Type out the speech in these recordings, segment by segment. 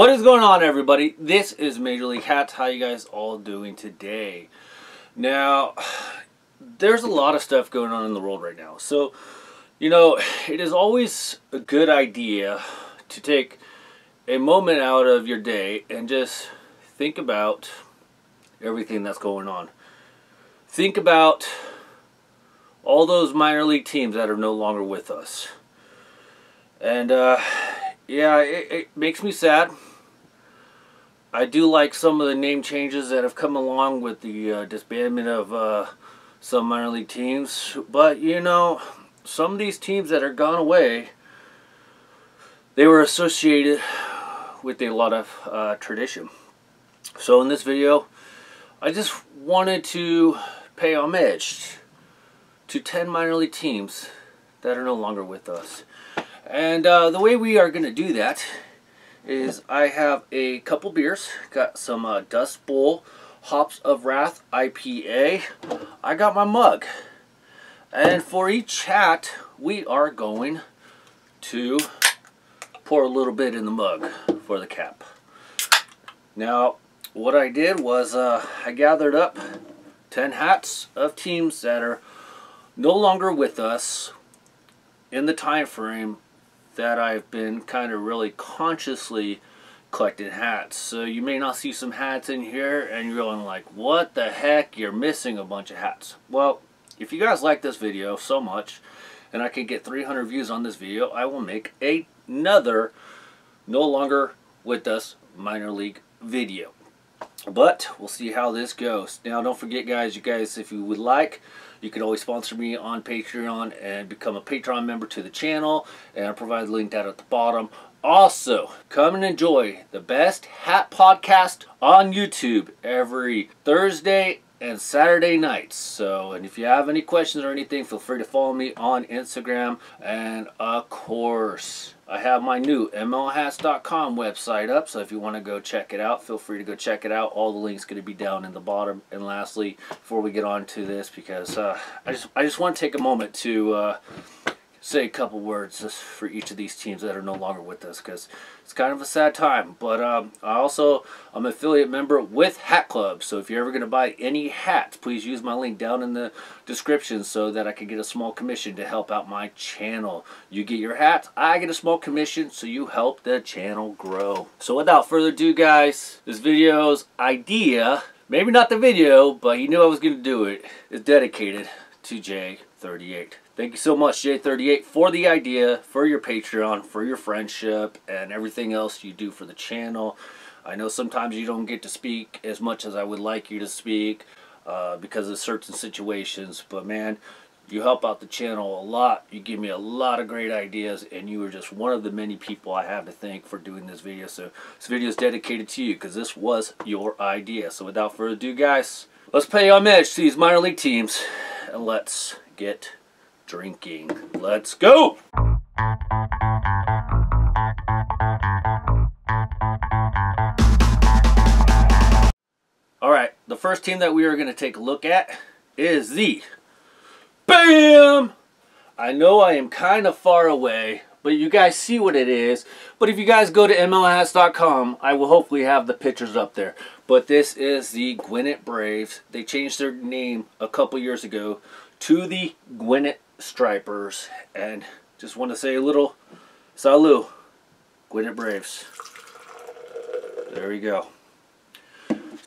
What is going on everybody? This is Major League Hats. How you guys all doing today? Now, there's a lot of stuff going on in the world right now. So, you know, it is always a good idea to take a moment out of your day and just think about everything that's going on. Think about all those minor league teams that are no longer with us. And, uh, yeah, it, it makes me sad. I do like some of the name changes that have come along with the uh, disbandment of uh, some minor league teams. But, you know, some of these teams that are gone away, they were associated with a lot of uh, tradition. So in this video, I just wanted to pay homage to 10 minor league teams that are no longer with us. And uh, the way we are going to do that is I have a couple beers. Got some uh, Dust Bowl Hops of Wrath IPA. I got my mug. And for each hat, we are going to pour a little bit in the mug for the cap. Now, what I did was uh, I gathered up 10 hats of teams that are no longer with us in the time frame that I've been kind of really consciously collecting hats. So you may not see some hats in here and you're going like, what the heck? You're missing a bunch of hats. Well, if you guys like this video so much, and I can get 300 views on this video, I will make another no longer with us minor league video. But we'll see how this goes. Now don't forget guys, you guys if you would like, you can always sponsor me on Patreon and become a Patreon member to the channel. And I'll provide the link down at the bottom. Also, come and enjoy the best hat podcast on YouTube every Thursday and Saturday nights. So, and if you have any questions or anything, feel free to follow me on Instagram. And of course, I have my new MLHatz.com website up. So if you want to go check it out, feel free to go check it out. All the links going to be down in the bottom. And lastly, before we get on to this, because uh, I just I just want to take a moment to. Uh, say a couple words just for each of these teams that are no longer with us because it's kind of a sad time. But um, I also I'm an affiliate member with Hat Club, so if you're ever going to buy any hats, please use my link down in the description so that I can get a small commission to help out my channel. You get your hats, I get a small commission, so you help the channel grow. So without further ado, guys, this video's idea, maybe not the video, but you knew I was going to do it, is dedicated to J38. Thank you so much, J38, for the idea, for your Patreon, for your friendship, and everything else you do for the channel. I know sometimes you don't get to speak as much as I would like you to speak uh, because of certain situations, but man, you help out the channel a lot. You give me a lot of great ideas, and you are just one of the many people I have to thank for doing this video. So this video is dedicated to you because this was your idea. So without further ado, guys, let's pay homage to these minor league teams, and let's get drinking. Let's go! Alright, the first team that we are going to take a look at is the BAM! I know I am kind of far away, but you guys see what it is. But if you guys go to MLHatz.com, I will hopefully have the pictures up there. But this is the Gwinnett Braves. They changed their name a couple years ago to the Gwinnett stripers and just want to say a little salut Gwinnett Braves. There we go.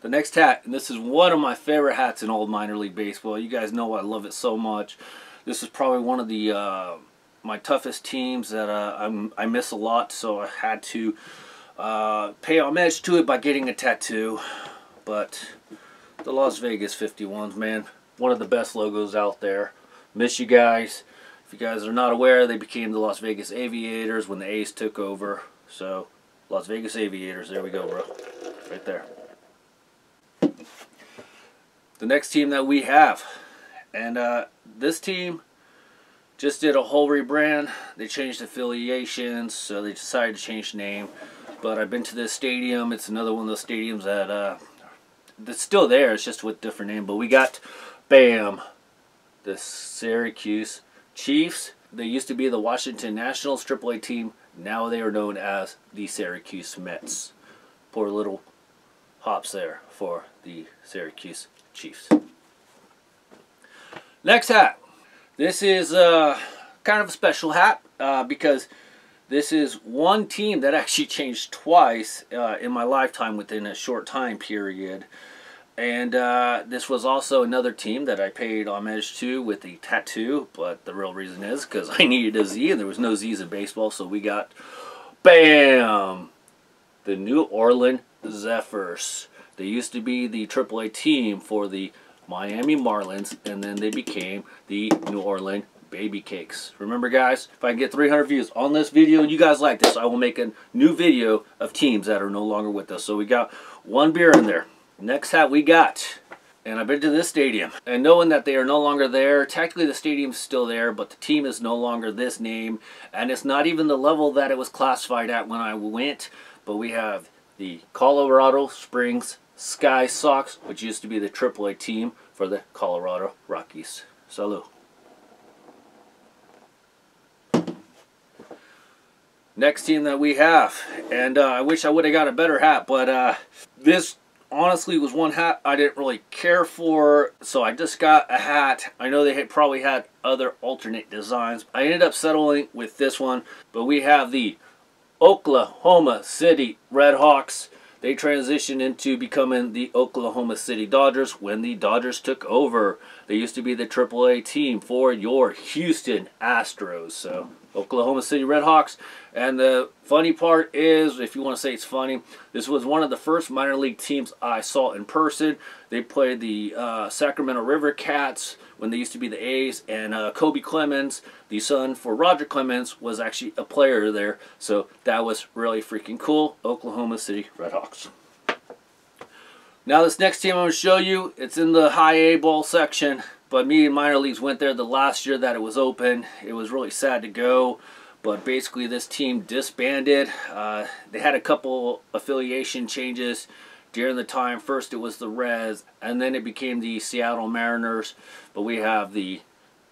The next hat and this is one of my favorite hats in old minor league baseball. You guys know I love it so much. This is probably one of the uh, my toughest teams that uh, I miss a lot so I had to uh, pay homage to it by getting a tattoo. But the Las Vegas 51s man one of the best logos out there Miss you guys. If you guys are not aware, they became the Las Vegas Aviators when the A's took over. So, Las Vegas Aviators. There we go, bro. Right there. The next team that we have. And uh, this team just did a whole rebrand. They changed affiliations, so they decided to change the name. But I've been to this stadium. It's another one of those stadiums that uh, that's still there. It's just with different name. But we got BAM the Syracuse Chiefs. They used to be the Washington Nationals AAA team. Now they are known as the Syracuse Mets. Poor little hops there for the Syracuse Chiefs. Next hat. This is uh, kind of a special hat uh, because this is one team that actually changed twice uh, in my lifetime within a short time period. And uh, this was also another team that I paid homage to with the tattoo, but the real reason is because I needed a Z and there was no Z's in baseball, so we got, bam, the New Orleans Zephyrs. They used to be the AAA team for the Miami Marlins, and then they became the New Orleans Baby Cakes. Remember guys, if I can get 300 views on this video and you guys like this, I will make a new video of teams that are no longer with us. So we got one beer in there. Next hat we got, and I've been to this stadium, and knowing that they are no longer there, technically the stadium's still there, but the team is no longer this name, and it's not even the level that it was classified at when I went, but we have the Colorado Springs Sky Sox, which used to be the AAA team for the Colorado Rockies. Salute. Next team that we have, and uh, I wish I would have got a better hat, but uh, this honestly was one hat I didn't really care for, so I just got a hat. I know they had probably had other alternate designs. I ended up settling with this one, but we have the Oklahoma City Redhawks. They transitioned into becoming the Oklahoma City Dodgers when the Dodgers took over. They used to be the AAA team for your Houston Astros. So Oklahoma City Redhawks. And the funny part is, if you want to say it's funny, this was one of the first minor league teams I saw in person. They played the uh, Sacramento River Cats when they used to be the A's, and uh, Koby Clemens, the son for Roger Clemens, was actually a player there. So that was really freaking cool. Oklahoma City Redhawks. Now this next team I'm going to show you, it's in the high A ball section. But me and minor leagues went there the last year that it was open. It was really sad to go. But basically this team disbanded. Uh, they had a couple affiliation changes during the time. First it was the Reds and then it became the Seattle Mariners. But we have the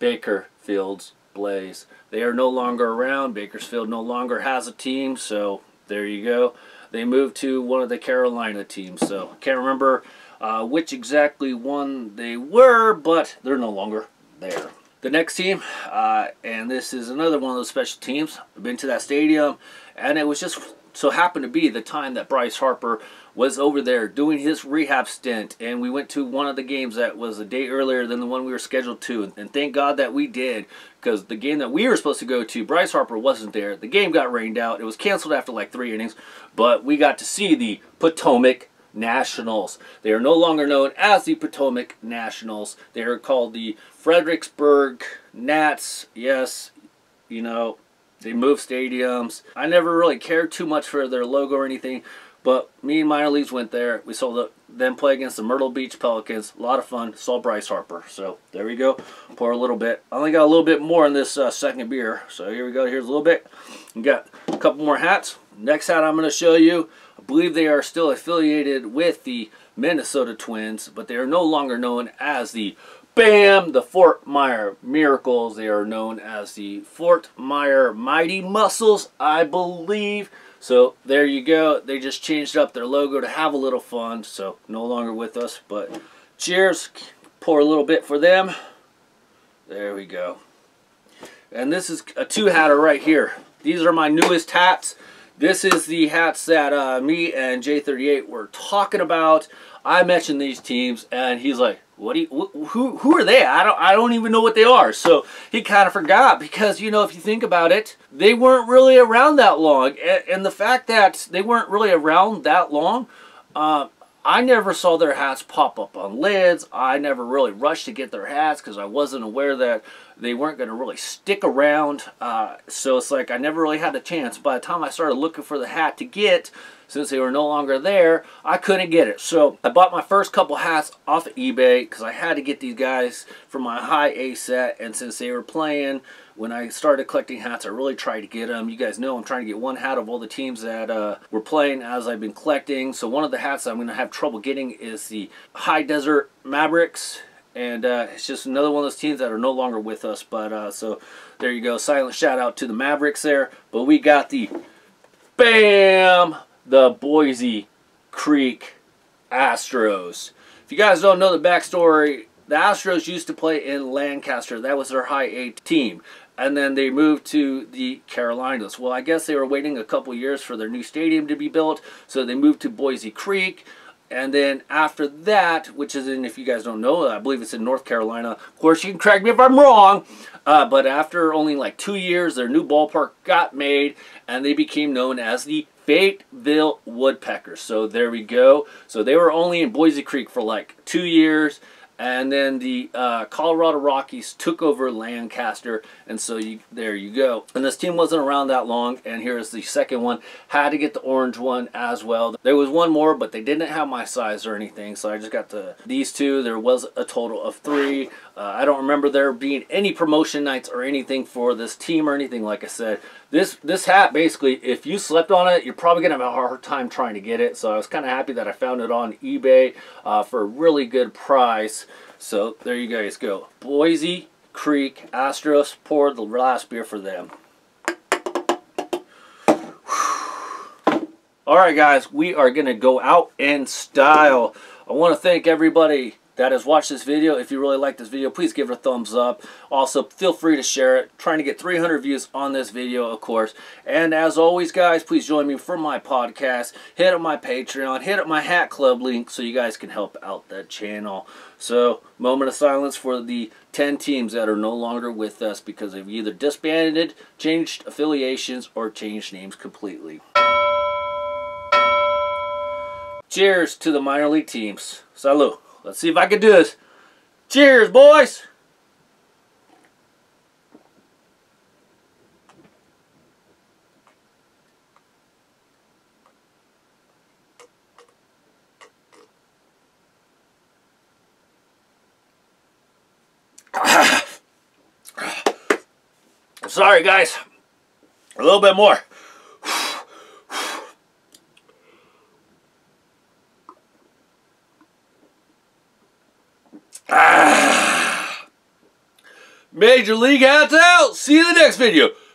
Bakersfield Blaze. They are no longer around. Bakersfield no longer has a team. So there you go. They moved to one of the Carolina teams. So I can't remember uh, which exactly one they were, but they're no longer there. The next team, uh, and this is another one of those special teams. I've been to that stadium, and it was just so happened to be the time that Bryce Harper was over there doing his rehab stint, and we went to one of the games that was a day earlier than the one we were scheduled to, and thank God that we did, because the game that we were supposed to go to, Bryce Harper wasn't there. The game got rained out. It was canceled after like three innings, but we got to see the Potomac Nationals. They are no longer known as the Potomac Nationals. They are called the Fredericksburg Nats. Yes, you know, they move stadiums. I never really cared too much for their logo or anything, but me and minor leagues went there. We saw the, them play against the Myrtle Beach Pelicans. A lot of fun. Saw Bryce Harper. So there we go. Pour a little bit. I only got a little bit more in this uh, second beer. So here we go. Here's a little bit. We got a couple more hats. Next hat I'm going to show you I believe they are still affiliated with the Minnesota Twins, but they are no longer known as the BAM, the Fort Myer Miracles. They are known as the Fort Myer Mighty Mussels, I believe. So there you go. They just changed up their logo to have a little fun. So no longer with us, but cheers. Pour a little bit for them. There we go. And this is a two-hatter right here. These are my newest hats. This is the hats that uh, me and J38 were talking about. I mentioned these teams, and he's like, "What do you? Wh who? Who are they? I don't. I don't even know what they are." So he kind of forgot because you know, if you think about it, they weren't really around that long, and, and the fact that they weren't really around that long, uh, I never saw their hats pop up on lids. I never really rushed to get their hats because I wasn't aware that they weren't going to really stick around. Uh, so it's like I never really had a chance. By the time I started looking for the hat to get, since they were no longer there, I couldn't get it. So I bought my first couple hats off of eBay because I had to get these guys for my high A set. And since they were playing when I started collecting hats, I really tried to get them. You guys know I'm trying to get one hat of all the teams that uh, were playing as I've been collecting. So one of the hats I'm going to have trouble getting is the High Desert Mavericks. And uh, it's just another one of those teams that are no longer with us. But uh, so there you go. Silent shout out to the Mavericks there. But we got the BAM! The Buies Creek Astros. If you guys don't know the backstory, the Astros used to play in Lancaster. That was their high A team. And then they moved to the Carolinas. Well, I guess they were waiting a couple years for their new stadium to be built. So they moved to Buies Creek. And then after that, which is in, if you guys don't know, I believe it's in North Carolina. Of course, you can correct me if I'm wrong. Uh, but after only like two years, their new ballpark got made. And they became known as the Fayetteville Woodpeckers. So there we go. So they were only in Buies Creek for like two years and then the uh, Colorado Rockies took over Lancaster, and so you, there you go. And this team wasn't around that long, and here's the second one. Had to get the orange one as well. There was one more, but they didn't have my size or anything, so I just got the these two. There was a total of three. Uh, I don't remember there being any promotion nights or anything for this team or anything. Like I said, this this hat basically, if you slept on it, you're probably gonna have a hard time trying to get it. So I was kind of happy that I found it on eBay uh, for a really good price. So there you guys go. Buies Creek Astros poured the last beer for them. All right, guys, we are going to go out in style. I want to thank everybody that has watched this video. If you really like this video, please give it a thumbs up. Also, feel free to share it. trying to get 300 views on this video, of course. And as always, guys, please join me for my podcast. Hit up my Patreon. Hit up my Hat Club link so you guys can help out the channel. So, moment of silence for the 10 teams that are no longer with us because they've either disbanded, changed affiliations, or changed names completely. Cheers to the minor league teams. Salud. Let's see if I can do this. Cheers, boys! Sorry, guys. A little bit more. Major League hats out. See you in the next video.